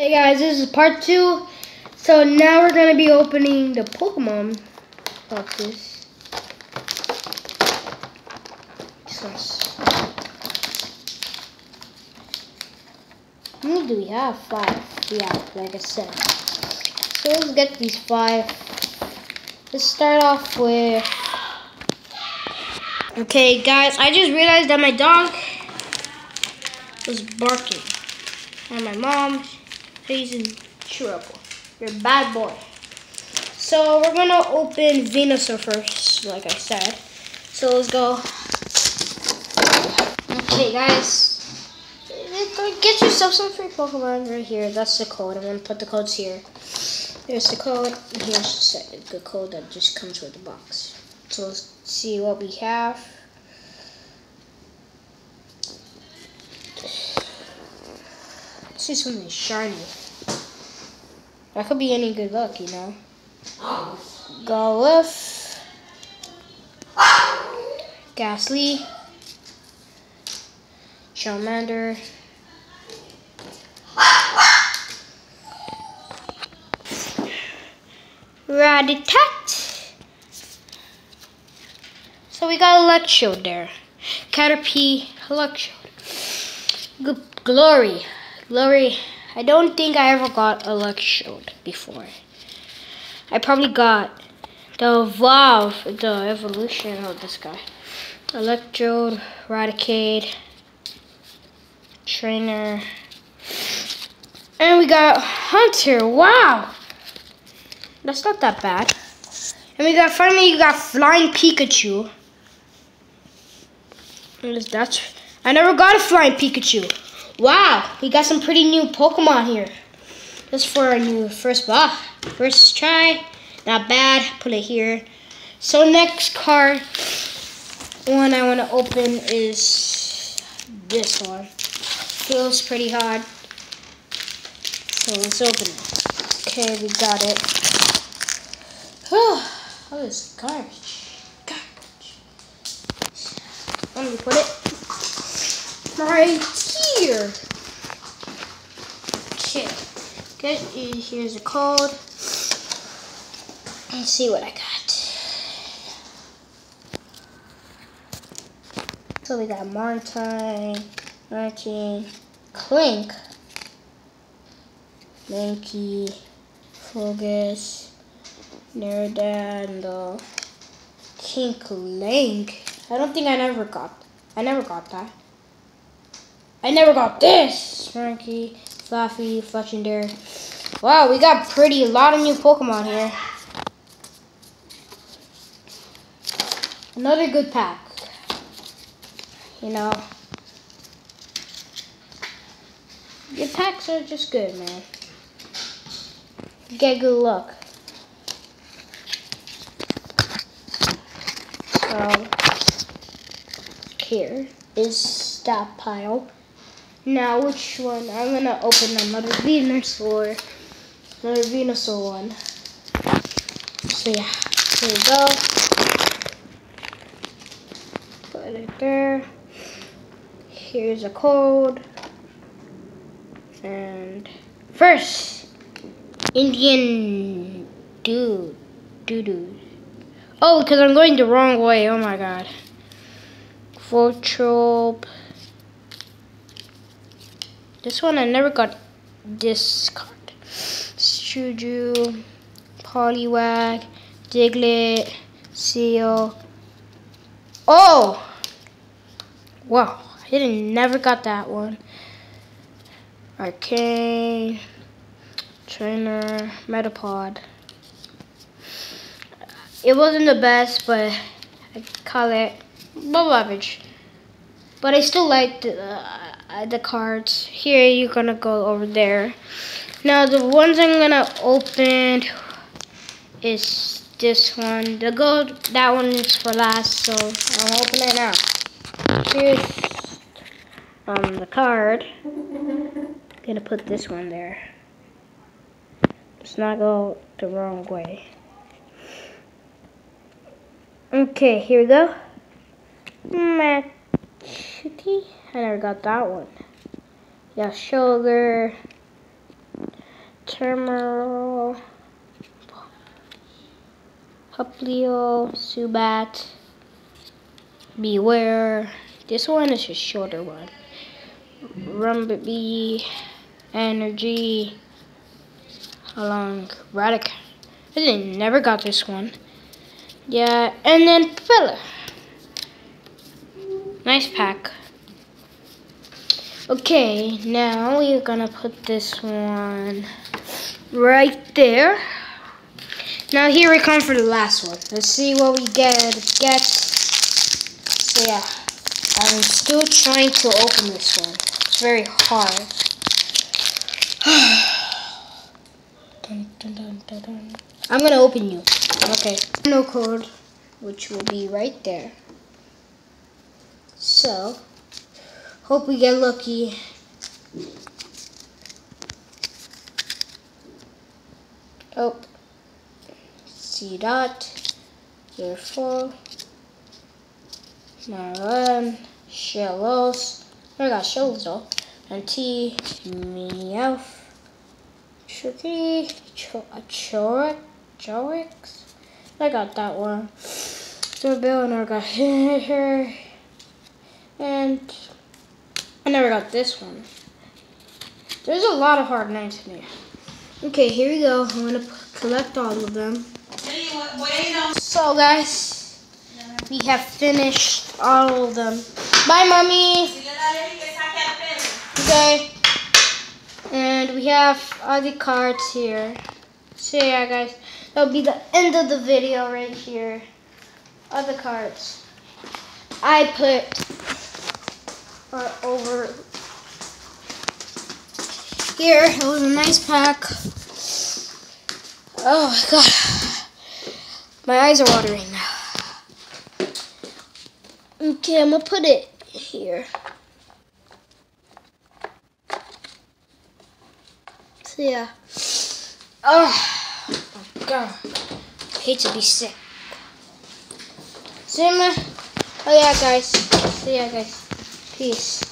Hey guys, this is part two. So now we're gonna be opening the Pokemon boxes. How many do we have? Five. Yeah, like I said. So let's get these five. Let's start off with. Okay, guys, I just realized that my dog was barking. And my mom He's in trouble. You're a bad boy. So we're gonna open Venusaur first, like I said. So let's go. Okay, guys. Get yourself some free Pokemon right here. That's the code. I'm gonna put the codes here. There's the code. Here's the code that just comes with the box. So let's see what we have. Let's see something shiny. That could be any good luck, you know. Golif. Gastly. Charmander. Raditat. So we got Electrode there. Caterpie, Electrode. Glory. Glory I don't think I ever got Electrode before. I probably got the evolve, the evolution of this guy. Electrode, Raticate, Trainer, and we got Haunter. Wow, that's not that bad. And we got finally you got Flying Pikachu. That's I never got a Flying Pikachu. Wow, we got some pretty new Pokemon here. Just for our new first bah, first try. Not bad. Put it here. So next card one I want to open is this one. Feels pretty hard. So let's open it. Okay, we got it. Oh, oh this garbage. Garbage. Let me put it right here. Okay, good. Here's a code. Let's see what I got. So we got Martine, Martin, Klink, Mankey, Fogus, Nerda, and the Kink Link. I don't think I never got. I never got that. I never got this. Frankie, Fluffy, Fletchinder. Wow, we got pretty, a lot of new Pokemon here. Another good pack. You know. Your packs are just good, man. Get good luck. So, here is that pile. Now, which one? I'm gonna open another Venusaur, another Venusaur one. So yeah, here we go. Put it there. Here's a code. And first, Indian dude, doo doo. Oh, because I'm going the wrong way. Oh my god. Voltrope. This one I never got this card. Shuju, Poliwag, Diglett, Seel. Oh! Wow, I didn't never got that one. Arcane, Trainer, Metapod. It wasn't the best, but I call it above average. But I still like uh, uh, the cards. Here you're gonna go over there. Now the ones I'm gonna open is this one. The gold, that one is for last, so I'll open it now. Here's um, the card. I'm gonna put this one there. Let's not go the wrong way. Okay, here we go. Matchuti. I never got that one. Yeah, sugar. Terminal, Popplio, Zubat, Bewear. This one is a shorter one. Rumblebee, Energy, along long? Radic. I never got this one. Yeah, and then Filler. Nice pack. Okay, now we're gonna put this one right there. Now here we come for the last one. Let's see what we get. Get. So yeah, I'm still trying to open this one. It's very hard. dun, dun, dun, I'm gonna open you. Okay. No code, which will be right there. So, hope we get lucky. Oh, C dot, year four, Marlon, Shellos, I got shells though, and T, Meowth, Tricky, Choric, Chorix, I got that one. So Bill and I got her. And I never got this one. There's a lot of hard names in here. Okay, here we go. I'm going to collect all of them. So, guys, we have finished all of them. Bye, Mommy. Okay. And we have all the cards here. So, yeah, guys, that'll be the end of the video right here. Other cards. I put uh, over here. It was a nice pack. Oh my god. My eyes are watering now. Okay, I'm gonna put it here. So yeah. Oh my god. I hate to be sick. See So, oh yeah guys. See ya guys. fish.